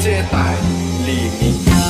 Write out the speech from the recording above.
Chia.